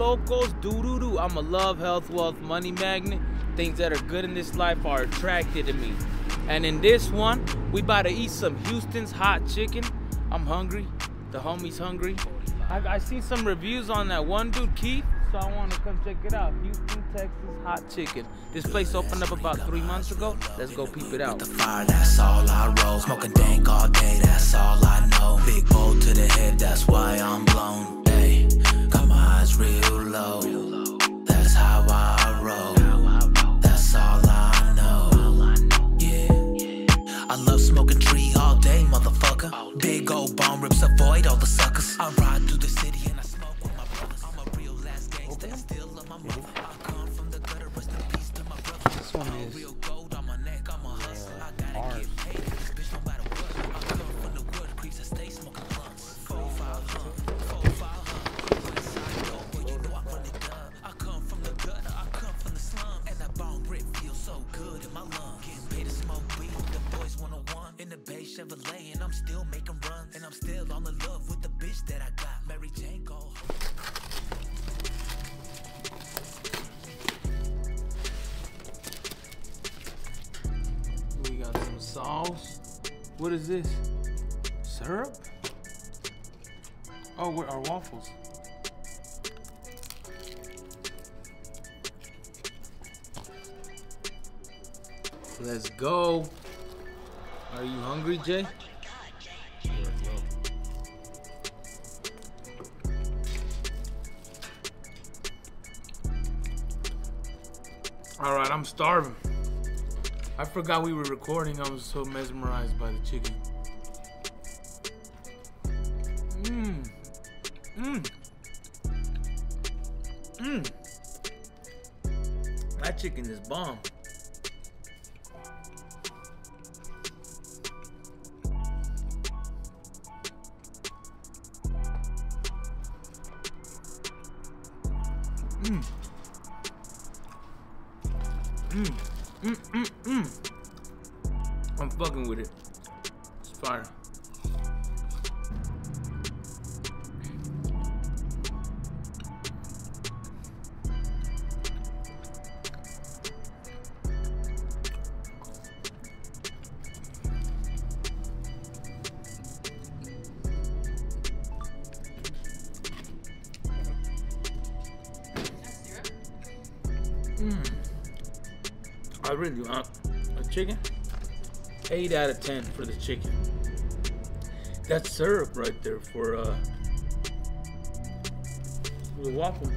locos, doo doo doo. I'm a love, health, wealth, money magnet. Things that are good in this life are attracted to me. And in this one, we about to eat some Houston's hot chicken. I'm hungry. The homie's hungry. I, I seen some reviews on that one dude, Keith, so I want to come check it out. Houston, Texas hot chicken. This place opened up about three months ago. Let's go peep it out. The fire, that's all I roll. Smoking dank all day, that's all I know. Big bowl to the head, that's why I'm blown. Real low. That's how I roll. That's all I know. Yeah, I love smoking tree all day, motherfucker. Big old bomb rips avoid all the suckers. I ride through the city and I smoke with my brothers. I'm a real last gangster, still love my mother. I come from the gutter, rest in peace to my brother. This one is Chevrolet, and I'm still making runs. And I'm still all in love with the bitch that I got. Mary Jane go. We got some sauce. What is this? Syrup? Oh, what are waffles? Let's go. Are you hungry, Jay? All right, I'm starving. I forgot we were recording. I was so mesmerized by the chicken. Mmm. Mmm. Mmm. That chicken is bomb. Mmm. Mmm. Mm, mm, mm. I'm fucking with it. It's fire. I really do. Uh, a chicken? 8 out of 10 for the chicken. That syrup right there for uh the waffle.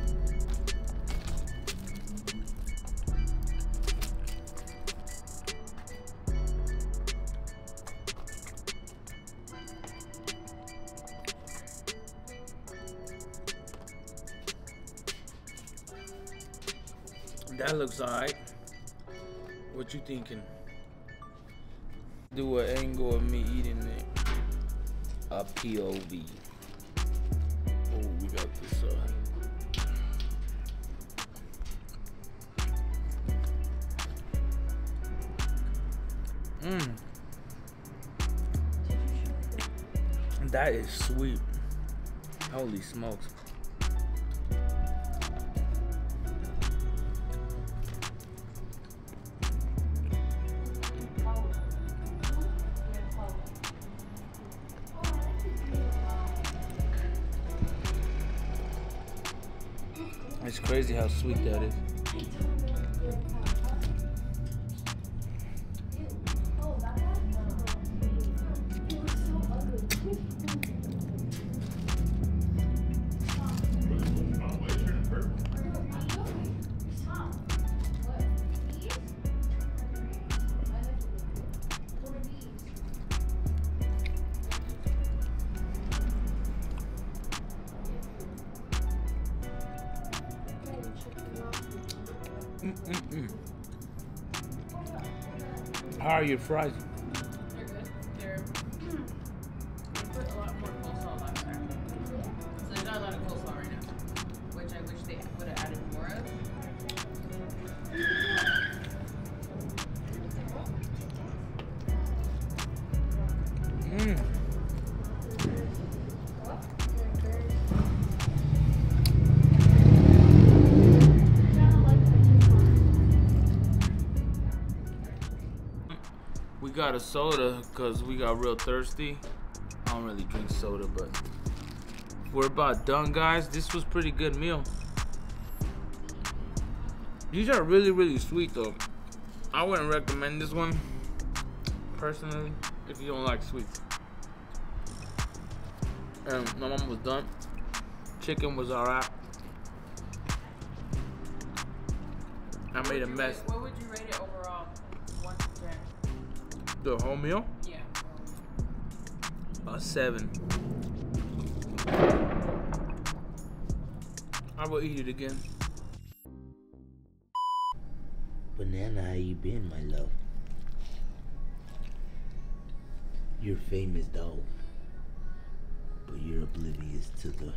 That looks alright. What you thinking? Do an angle of me eating it. A POV. Oh, we got this. Uh, Mmm. That is sweet. Holy smokes. It's crazy how sweet that is. Mm-mm-mm. How are your fries? They're good. They're. Hmm. I put a lot more coleslaw last time. So there's not a lot of coleslaw right now, which I wish they would have added got a soda because we got real thirsty. I don't really drink soda, but we're about done, guys. This was pretty good meal. These are really, really sweet, though. I wouldn't recommend this one, personally, if you don't like sweets. And my mom was done. Chicken was alright. I made a mess. What would you rate it overall? One to ten. The whole meal? Yeah. A seven. I will eat it again. Banana, how you been, my love? You're famous, dog. But you're oblivious to the